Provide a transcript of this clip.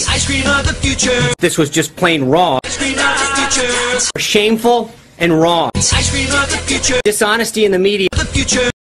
The ice cream of the future. This was just plain wrong, Ice cream of the future. shameful, and wrong. Ice cream of the future. Dishonesty in the media. The future.